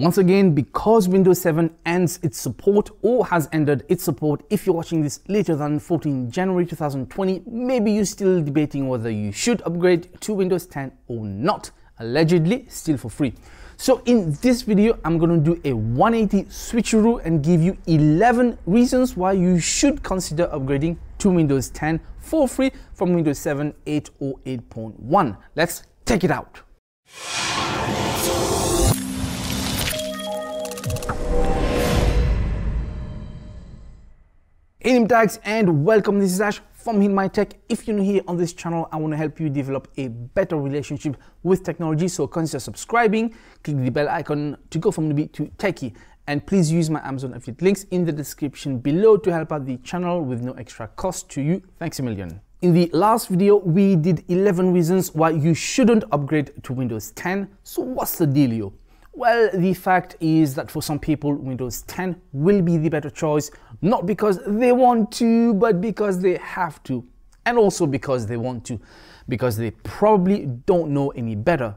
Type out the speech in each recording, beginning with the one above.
Once again, because Windows 7 ends its support or has ended its support, if you're watching this later than 14 January 2020, maybe you're still debating whether you should upgrade to Windows 10 or not, allegedly still for free. So in this video, I'm going to do a 180 switcheroo and give you 11 reasons why you should consider upgrading to Windows 10 for free from Windows 7, 8 or 8.1. Let's check it out. Hey tags and welcome this is Ash from My Tech. If you're new here on this channel, I want to help you develop a better relationship with technology. So consider subscribing, click the bell icon to go from newbie to techie. And please use my Amazon affiliate links in the description below to help out the channel with no extra cost to you. Thanks a million. In the last video, we did 11 reasons why you shouldn't upgrade to Windows 10. So what's the dealio? Well, the fact is that for some people, Windows 10 will be the better choice, not because they want to, but because they have to. And also because they want to, because they probably don't know any better,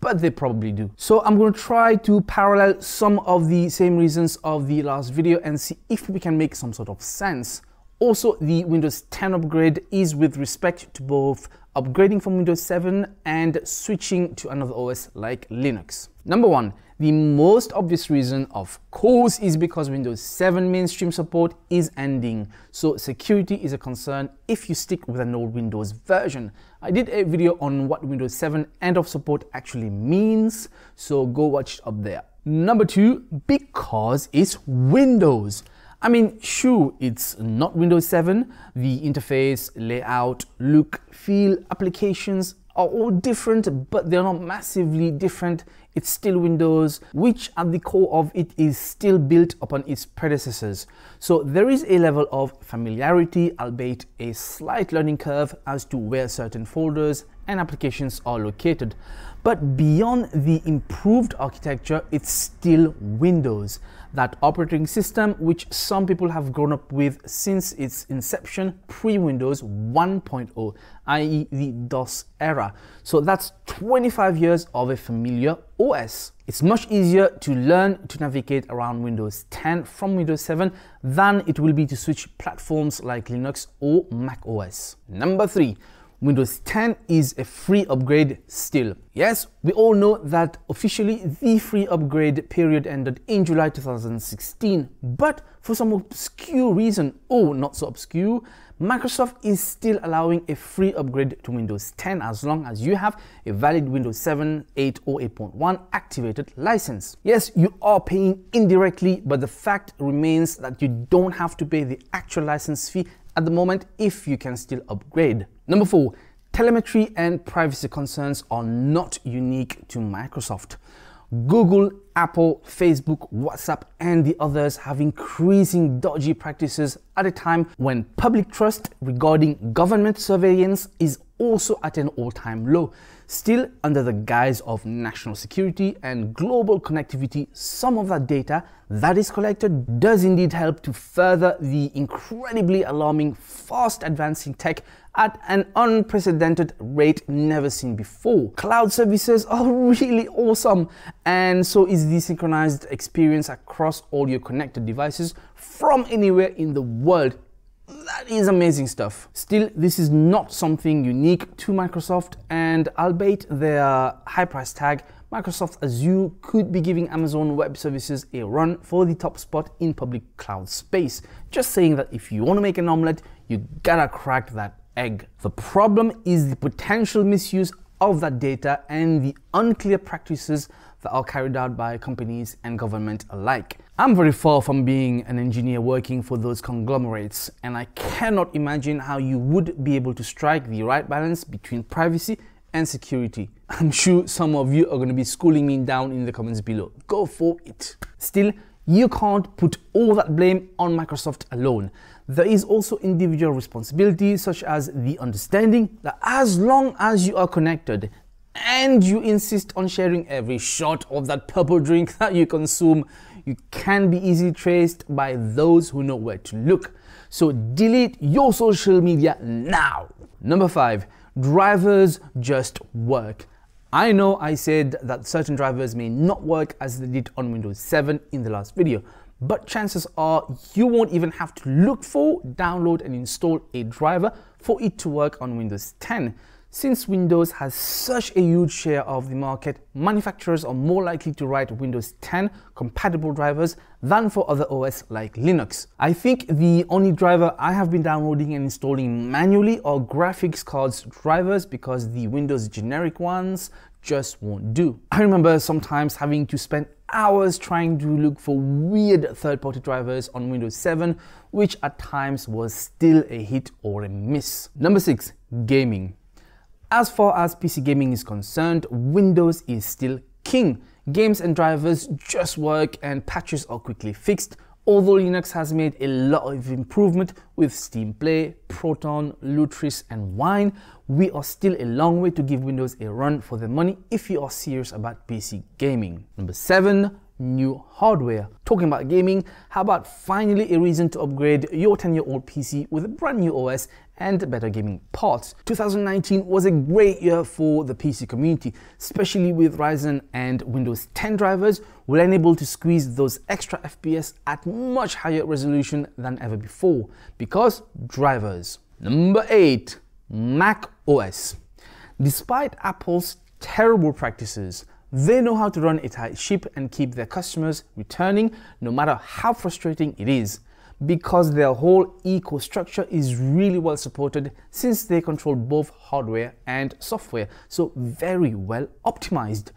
but they probably do. So I'm going to try to parallel some of the same reasons of the last video and see if we can make some sort of sense. Also, the Windows 10 upgrade is with respect to both upgrading from Windows 7 and switching to another OS like Linux. Number one, the most obvious reason, of course, is because Windows 7 mainstream support is ending. So security is a concern if you stick with an old Windows version. I did a video on what Windows 7 end of support actually means, so go watch it up there. Number two, because it's Windows. I mean, sure, it's not Windows 7. The interface, layout, look, feel, applications are all different, but they're not massively different. It's still Windows, which at the core of it is still built upon its predecessors. So there is a level of familiarity, albeit a slight learning curve as to where certain folders and applications are located. But beyond the improved architecture, it's still Windows that operating system which some people have grown up with since its inception pre-Windows 1.0, i.e. the DOS era. So that's 25 years of a familiar OS. It's much easier to learn to navigate around Windows 10 from Windows 7 than it will be to switch platforms like Linux or Mac OS. Number three, Windows 10 is a free upgrade still. Yes, we all know that officially the free upgrade period ended in July 2016, but for some obscure reason, oh, not so obscure, Microsoft is still allowing a free upgrade to Windows 10 as long as you have a valid Windows 7, 8 or 8.1 activated license. Yes, you are paying indirectly, but the fact remains that you don't have to pay the actual license fee at the moment if you can still upgrade. Number four, telemetry and privacy concerns are not unique to Microsoft. Google, Apple, Facebook, WhatsApp, and the others have increasing dodgy practices at a time when public trust regarding government surveillance is also at an all time low. Still, under the guise of national security and global connectivity, some of that data that is collected does indeed help to further the incredibly alarming, fast advancing tech at an unprecedented rate never seen before. Cloud services are really awesome, and so is the synchronized experience across all your connected devices from anywhere in the world that is amazing stuff. Still, this is not something unique to Microsoft, and albeit their high price tag, Microsoft Azure could be giving Amazon Web Services a run for the top spot in public cloud space. Just saying that if you want to make an omelette, you gotta crack that egg. The problem is the potential misuse of that data and the unclear practices that are carried out by companies and government alike. I'm very far from being an engineer working for those conglomerates, and I cannot imagine how you would be able to strike the right balance between privacy and security. I'm sure some of you are going to be schooling me down in the comments below. Go for it. Still, you can't put all that blame on Microsoft alone. There is also individual responsibility, such as the understanding that as long as you are connected, and you insist on sharing every shot of that purple drink that you consume, you can be easily traced by those who know where to look. So delete your social media now. Number five, drivers just work. I know I said that certain drivers may not work as they did on Windows 7 in the last video, but chances are you won't even have to look for, download and install a driver for it to work on Windows 10. Since Windows has such a huge share of the market, manufacturers are more likely to write Windows 10 compatible drivers than for other OS like Linux. I think the only driver I have been downloading and installing manually are graphics cards drivers because the Windows generic ones just won't do. I remember sometimes having to spend hours trying to look for weird third-party drivers on Windows 7, which at times was still a hit or a miss. Number 6. Gaming. As far as PC gaming is concerned, Windows is still king. Games and drivers just work and patches are quickly fixed, although Linux has made a lot of improvement with Steam Play, Proton, Lutris and Wine, we are still a long way to give Windows a run for the money if you are serious about PC gaming. Number 7 new hardware. Talking about gaming, how about finally a reason to upgrade your 10 year old PC with a brand new OS and better gaming parts. 2019 was a great year for the PC community, especially with Ryzen and Windows 10 drivers were enabled to squeeze those extra FPS at much higher resolution than ever before because drivers. Number 8. Mac OS. Despite Apple's terrible practices, they know how to run a tight uh, ship and keep their customers returning no matter how frustrating it is because their whole eco structure is really well supported since they control both hardware and software, so very well optimized.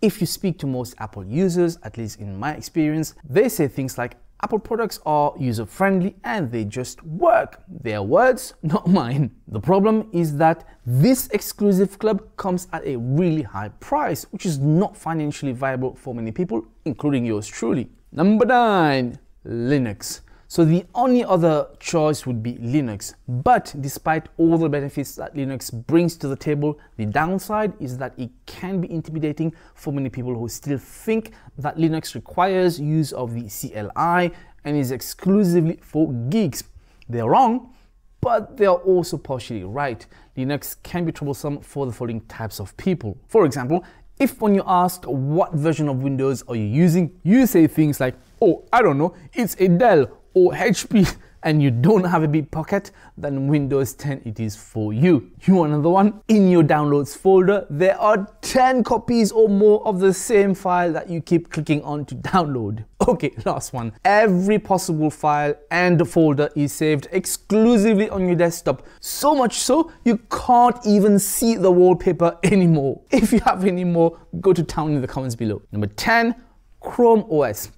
If you speak to most Apple users, at least in my experience, they say things like Apple products are user friendly and they just work. Their words, not mine. The problem is that this exclusive club comes at a really high price, which is not financially viable for many people, including yours truly. Number nine, Linux. So the only other choice would be Linux. But despite all the benefits that Linux brings to the table, the downside is that it can be intimidating for many people who still think that Linux requires use of the CLI and is exclusively for geeks. They're wrong, but they are also partially right. Linux can be troublesome for the following types of people. For example, if when you ask what version of Windows are you using, you say things like, oh, I don't know, it's a Dell or HP and you don't have a big pocket, then Windows 10 it is for you. You want another one? In your downloads folder, there are 10 copies or more of the same file that you keep clicking on to download. Okay, last one. Every possible file and folder is saved exclusively on your desktop. So much so, you can't even see the wallpaper anymore. If you have any more, go to town in the comments below. Number 10, Chrome OS.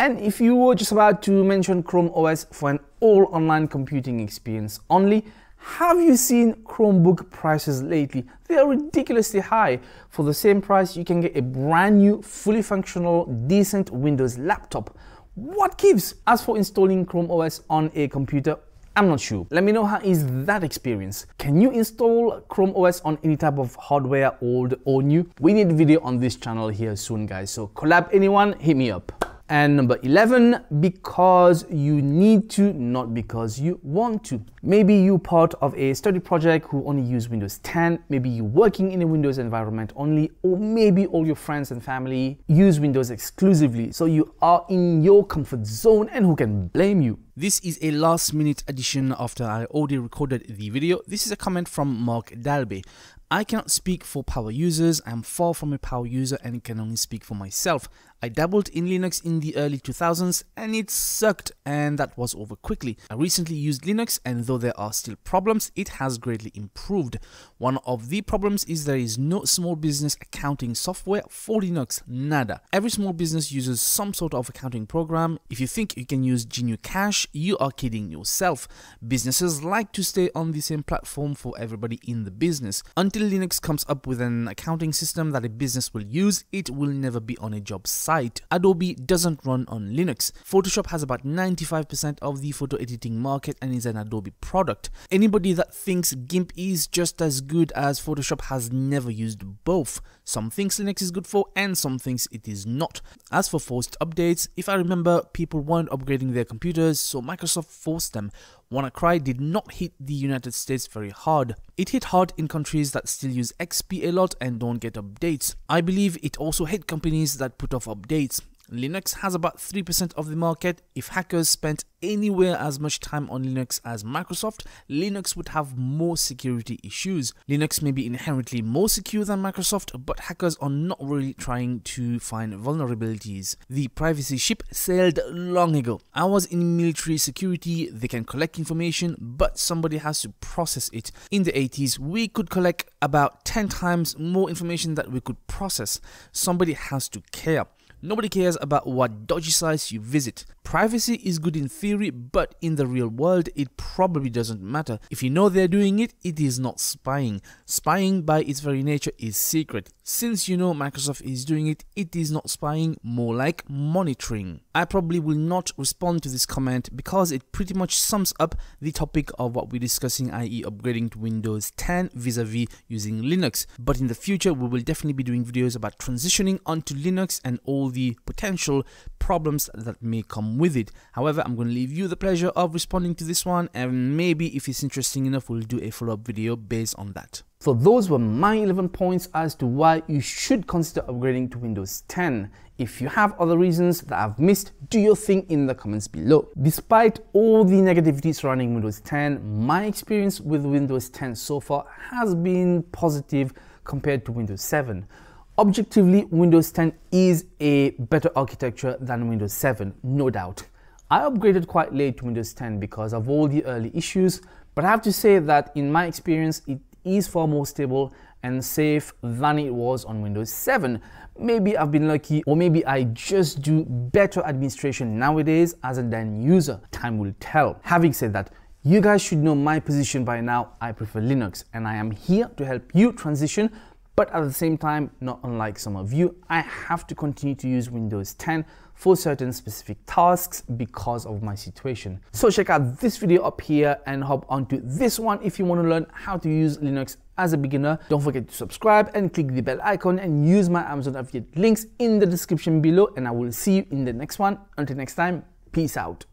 And if you were just about to mention Chrome OS for an all online computing experience only, have you seen Chromebook prices lately? They are ridiculously high. For the same price, you can get a brand new, fully functional, decent Windows laptop. What gives? As for installing Chrome OS on a computer, I'm not sure. Let me know how is that experience. Can you install Chrome OS on any type of hardware, old or new? We need a video on this channel here soon, guys. So collab anyone, hit me up. And number 11, because you need to, not because you want to. Maybe you part of a study project who only use Windows 10, maybe you're working in a Windows environment only, or maybe all your friends and family use Windows exclusively. So you are in your comfort zone and who can blame you? This is a last minute addition after I already recorded the video. This is a comment from Mark Dalby. I cannot speak for power users, I am far from a power user and can only speak for myself. I dabbled in Linux in the early 2000s and it sucked and that was over quickly. I recently used Linux and though there are still problems, it has greatly improved. One of the problems is there is no small business accounting software for Linux, nada. Every small business uses some sort of accounting program. If you think you can use GnuCash, you are kidding yourself. Businesses like to stay on the same platform for everybody in the business. Until Linux comes up with an accounting system that a business will use, it will never be on a job site Adobe doesn't run on Linux. Photoshop has about 95% of the photo editing market and is an Adobe product. Anybody that thinks GIMP is just as good as Photoshop has never used both. Some things Linux is good for and some things it is not. As for forced updates, if I remember, people weren't upgrading their computers, so Microsoft forced them. WannaCry did not hit the United States very hard. It hit hard in countries that still use XP a lot and don't get updates. I believe it also hit companies that put off updates. Linux has about 3% of the market. If hackers spent anywhere as much time on Linux as Microsoft, Linux would have more security issues. Linux may be inherently more secure than Microsoft, but hackers are not really trying to find vulnerabilities. The privacy ship sailed long ago. I was in military security, they can collect information, but somebody has to process it. In the 80s, we could collect about 10 times more information that we could process. Somebody has to care. Nobody cares about what dodgy sites you visit. Privacy is good in theory, but in the real world, it probably doesn't matter. If you know they're doing it, it is not spying. Spying by its very nature is secret. Since you know Microsoft is doing it, it is not spying, more like monitoring. I probably will not respond to this comment because it pretty much sums up the topic of what we're discussing, i.e., upgrading to Windows 10 vis a vis using Linux. But in the future, we will definitely be doing videos about transitioning onto Linux and all the potential problems that may come with it. However, I'm going to leave you the pleasure of responding to this one, and maybe if it's interesting enough, we'll do a follow up video based on that. So those were my 11 points as to why you should consider upgrading to Windows 10. If you have other reasons that I've missed, do your thing in the comments below. Despite all the negativity surrounding Windows 10, my experience with Windows 10 so far has been positive compared to Windows 7. Objectively, Windows 10 is a better architecture than Windows 7, no doubt. I upgraded quite late to Windows 10 because of all the early issues, but I have to say that in my experience, it is far more stable and safe than it was on Windows 7. Maybe I've been lucky, or maybe I just do better administration nowadays as a then user. Time will tell. Having said that, you guys should know my position by now. I prefer Linux, and I am here to help you transition but at the same time, not unlike some of you, I have to continue to use Windows 10 for certain specific tasks because of my situation. So check out this video up here and hop onto this one if you want to learn how to use Linux as a beginner. Don't forget to subscribe and click the bell icon and use my Amazon affiliate links in the description below and I will see you in the next one. Until next time, peace out.